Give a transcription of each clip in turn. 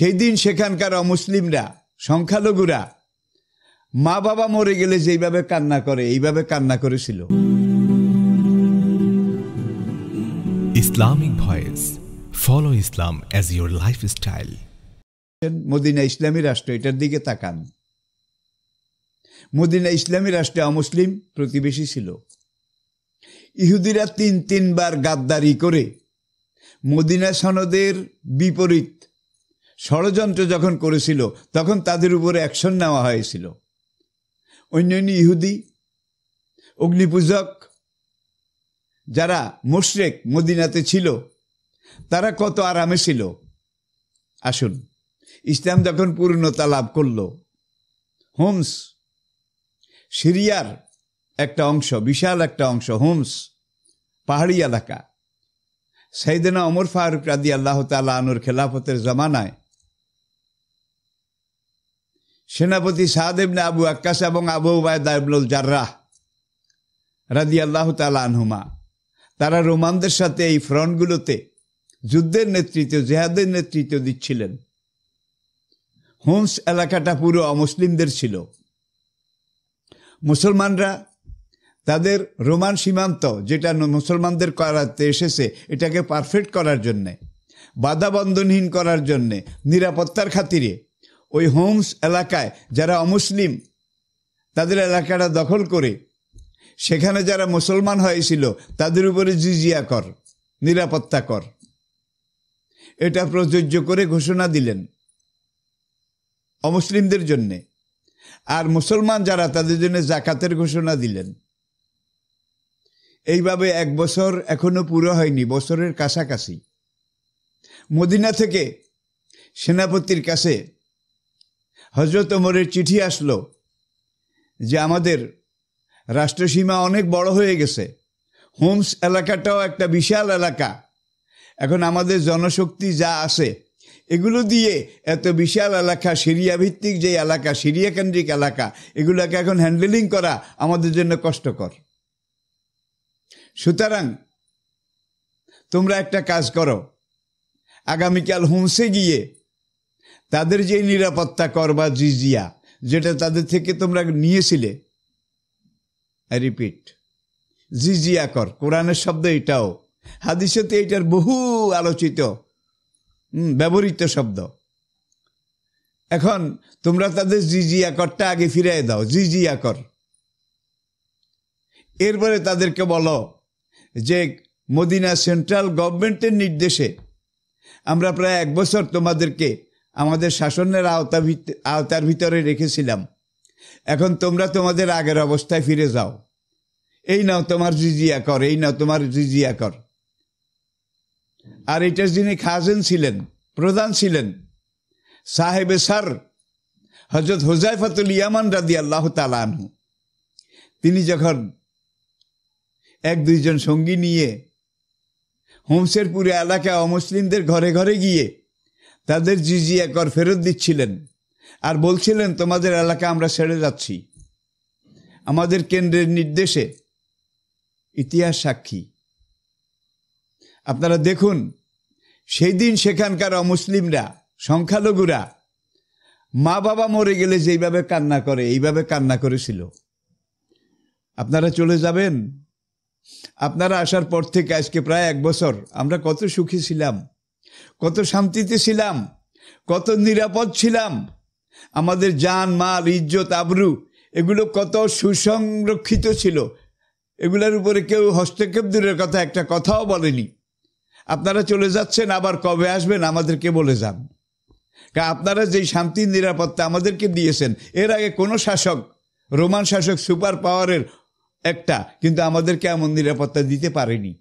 সেই দিন সেখানকার অমুসলিমরা সংখ্যালঘুরা মা বাবা মরে গেলে যেইভাবে কান্না করে এইভাবে কান্না করেছিল Islamic Voice. Follow Islam as your lifestyle. Medina ইসলামী রাষ্ট্র এটার দিকে তাকান মদিনা ইসলামী রাষ্ট্রে অমুসলিম প্রতিবেশী ছিল ইহুদিরা তিন তিনবার গাদ্দারি করে মদিনা সনদের বিপরীত ষড়যন্ত্র যখন করেছিল, তখন তাদের উপরে অ্যাকশন নেওয়া হয়েছিল। অন্যান্য ইহুদি, অগ্নিপূজক, যারা মোশরেক মদিনাতে ছিল, তারা কত আরামে ছিল। আসুন, ইসলাম যখন পূর্ণতা লাভ করল, হোমস, সিরিয়ার একটা অংশ, বিশাল একটা অংশ, হোমস, পাহাড়ি এলাকা। সাইদেনা অমর ফারুক রাদি আল্লাহ তালা আনুর খেলাফতের জমানায় সেনাপতি সাহাদেবনে আবু আক্কাস এবং আবু ইবনুল জার্রাহ রাদি আল্লাহ আনহুমা, তারা রোমানদের সাথে এই ফ্রন্টগুলোতে যুদ্ধের নেতৃত্ব, জেহাদের নেতৃত্ব দিচ্ছিলেন। হোমস এলাকাটা পুরো অমুসলিমদের ছিল। মুসলমানরা তাদের রোমান সীমান্ত, যেটা মুসলমানদের করাতে এসেছে, এটাকে পারফেক্ট করার জন্যে, বাধাবন্ধনহীন করার জন্যে, নিরাপত্তার খাতিরে ওই হোমস এলাকায় যারা অমুসলিম, তাদের এলাকাটা দখল করে। সেখানে যারা মুসলমান হয়েছিল, তাদের উপরে জিজিয়া কর, নিরাপত্তা কর। এটা প্রযোজ্য করে ঘোষণা দিলেন অমুসলিমদের জন্যে। আর মুসলমান যারা, তাদের জন্য জাকাতের ঘোষণা দিলেন। এইভাবে এক বছর এখনও পুরো হয়নি, বছরের কাছাকাছি। মদিনা থেকে সেনাপতির কাছে হজরত ওমরের চিঠি আসলো যে আমাদের রাষ্ট্রসীমা অনেক বড় হয়ে গেছে। হোমস এলাকাটাও একটা বিশাল এলাকা। এখন আমাদের জনশক্তি যা আছে, এগুলো দিয়ে এত বিশাল এলাকা সিরিয়া ভিত্তিক যে এলাকা সিরিয়া কেন্দ্রিক এলাকা, এগুলোকে এখন হ্যান্ডেলিং করা আমাদের জন্য কষ্টকর। সুতরাং তোমরা একটা কাজ করো। আগামীকাল হোমসে গিয়ে তাদের যে নিরাপত্তা কর বা জিজিয়া, যেটা তাদের থেকে তোমরা নিয়েছিলে। রিপিট জিজিয়া কর, কোরআনের শব্দ এটাও। হাদিসেতে এটার বহু আলোচিত ব্যবহৃত শব্দ। এখন তোমরা তাদের জিজিয়া করটা আগে ফিরিয়ে দাও, জিজিয়া কর। এরপরে তাদেরকে বলো যে মদিনা সেন্ট্রাল গভর্নমেন্টের নির্দেশে আমরা প্রায় এক বছর তোমাদেরকে আমাদের শাসনের আওতা আওতার ভিতরে রেখেছিলাম। এখন তোমরা তোমাদের আগের অবস্থায় ফিরে যাও। এই নাও তোমার জিজিয়া কর, এই নাও তোমার জিজিয়া কর। আর এটার যিনি খাজেন ছিলেন, প্রধান ছিলেন, সাহেবে সার হজরত হোজাইফাতুল ইয়ামান রাদি আল্লাহ তালানহু তিনি যখন এক দুইজন সঙ্গী নিয়ে হোমসের পুরো এলাকা অমুসলিমদের ঘরে ঘরে গিয়ে তাদের জিজিয়া কর ফেরত দিচ্ছিলেন। আর বলছিলেন, তোমাদের এলাকা আমরা ছেড়ে যাচ্ছি। আমাদের কেন্দ্রের নির্দেশে ইতিহাস সাক্ষী। আপনারা দেখুন সেই দিন সেখানকার অমুসলিমরা, সংখ্যালঘুরা মা বাবা মরে গেলে যেইভাবে কান্না করে, এইভাবে কান্না করেছিল। আপনারা চলে যাবেন। আপনারা আসার পর থেকে আজকে প্রায় এক বছর আমরা কত সুখী ছিলাম। কত শান্তিতে ছিলাম, কত নিরাপদ ছিলাম। আমাদের যান মাল, ইজ্জত, আবরু, এগুলো কত সুসংরক্ষিত ছিল। এগুলোর উপরে কেউ হস্তক্ষেপ দূরের কথা একটা কথাও বলেনি। আপনারা চলে যাচ্ছেন, আবার কবে আসবেন, আমাদেরকে বলে যান। আপনারা যেই শান্তি, নিরাপত্তা আমাদেরকে দিয়েছেন, এর আগে কোনো শাসক, রোমান শাসক সুপার পাওয়ারের একটা, কিন্তু আমাদেরকে এমন নিরাপত্তা দিতে পারেনি।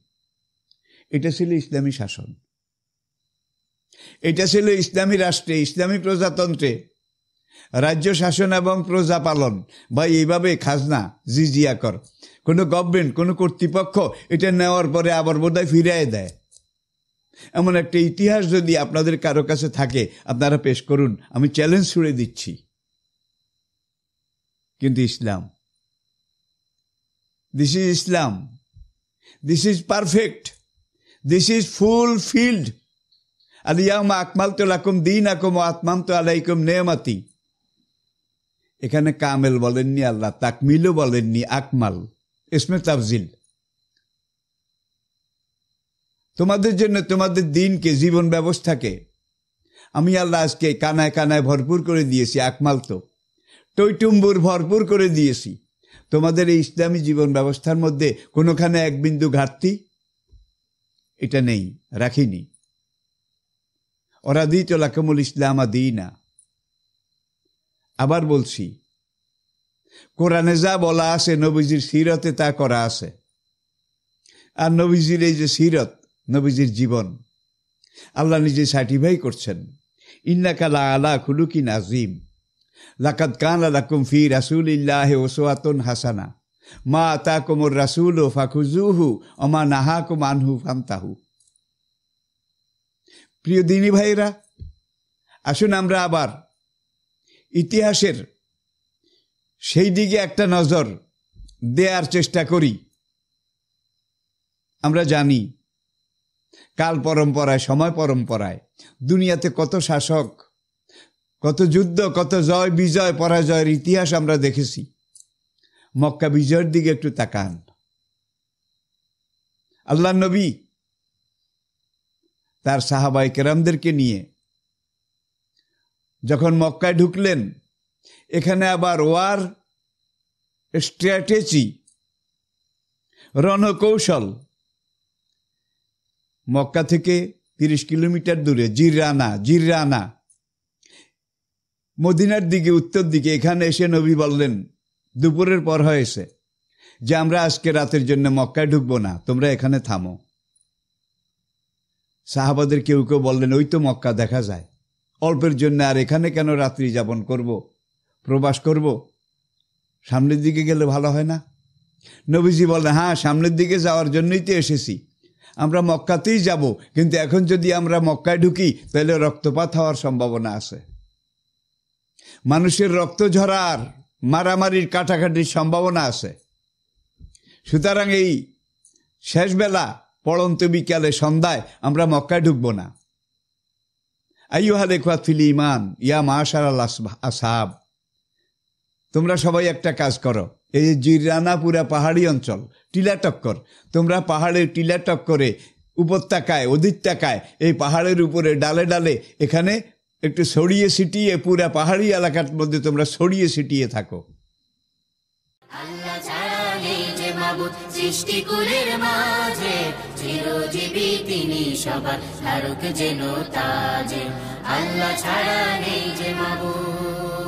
এটা ছিল ইসলামী শাসন। এটা ছিল ইসলামী রাষ্ট্রে, ইসলামী প্রজাতন্ত্রে। রাজ্য শাসন এবং প্রজা পালন বা এইভাবে খাজনা, জিজিয়া কর। কোনো গভর্নমেন্ট কোনো কর্তৃপক্ষ এটা নেওয়ার পরে আবার বোধহয় ফিরিয়ে দেয়। এমন একটা ইতিহাস যদি আপনাদের কারও কাছে থাকে, আপনারা পেশ করুন। আমি চ্যালেঞ্জ ছুড়ে দিচ্ছি। কিন্তু ইসলাম। This is Islam this is perfect this is full আকমাল দিন তো আলাইকুম এখানে কামেল বলেননি, আল্লাহ তাকমিলও বলেননি, আকমাল। ইসমে তাফজিল। তোমাদের জন্য তোমাদের দিনকে, জীবন ব্যবস্থাকে আমি আল্লাহ আজকে কানায় কানায় ভরপুর করে দিয়েছি, আকমাল তো। টৈটুম্বুর ভরপুর করে দিয়েছি। তোমাদের এই ইসলামী জীবন ব্যবস্থার মধ্যে কোনোখানে এক বিন্দু ঘাটতি? এটা নেই, রাখিনি। ওরা দিত লাকামুল ইসলাম আদিনা আবার বলছি, কোরআনে যা বলা আছে, নবীজির সিরতে তা করা আছে। আর নবীজির এই যে সিরত, নবীজির জীবন, আল্লাহ নিজে সার্টিফাই করছেন ইন্নাকালা আলা খুলুকি নাজিম লাকাদ কান লাকুম ফি রাসুল ইল্লাহে ওসোয়াতন হাসানা। মা তা কোমর রাসুল ও ফাকুজুহু অমা নাহা কুম আনহু ফান্তাহু প্রিয় দিনী ভাইরা আসুন আমরা আবার ইতিহাসের সেই দিকে একটা নজর দেওয়ার চেষ্টা করি। আমরা জানি, কাল পরম্পরায়, সময় পরম্পরায়, দুনিয়াতে কত শাসক, কত যুদ্ধ, কত জয়, বিজয়, পরাজয়ের ইতিহাস আমরা দেখেছি। মক্কা বিজয়ের দিকে একটু তাকান। আল্লাহ নবী তার সাহাবাই কেরামদেরকে নিয়ে। যখন মক্কায় ঢুকলেন, এখানে আবার ওয়ার স্ট্র্যাটেজি, রণকৌশল। মক্কা থেকে তিরিশ কিলোমিটার দূরে জিরানা জিরানা মদিনার দিকে, উত্তর দিকে, এখানে এসে নবী বললেন, দুপুরের পর হয়েছে যে আমরা আজকে রাতের জন্য মক্কায় ঢুকবো না, তোমরা এখানে থামো। সাহাবাদের কেউ কেউ বললেন, ওই তো মক্কা, দেখা যায়। অল্পের জন্য আর এখানে কেন রাত্রি যাপন করব? প্রবাস করব? সামনের দিকে গেলে ভালো হয় না? নবীজি বললেন হ্যাঁ সামনের দিকে যাওয়ার জন্যই তো এসেছি। আমরা মক্কাতেই যাব, কিন্তু এখন যদি আমরা মক্কায় ঢুকি, তাহলে রক্তপাত হওয়ার সম্ভাবনা আছে। মানুষের রক্ত ঝরার মারামারির কাটাকাটির সম্ভাবনা আছে। সুতরাং এই শেষবেলা পড়ন্ত বিকালে সন্ধ্যায় আমরা মক্কায় ঢুকব না। আইয়ুহা লেখুয়াত ফিল ইমান ইয়া মাশার আল আসাব। তোমরা সবাই একটা কাজ করো, এই যে জিরানা পুরা পাহাড়ি অঞ্চল, টিলা টক্কর, তোমরা পাহাড়ের টিলা টক্করে উপত্যকায়, অধিত্যাকায়, এই পাহাড়ের উপরে ডালে ডালে এখানে একটু ছড়িয়ে ছিটিয়ে পুরা পাহাড়ি এলাকার মধ্যে তোমরা ছড়িয়ে ছিটিয়ে থাকো। মাবুদ সৃষ্টিকুলের মাঝে চিরজীবী তিনি সবার ধারক যেন তাজে। আল্লাহ ছাড়া নেই যে মাবুদ।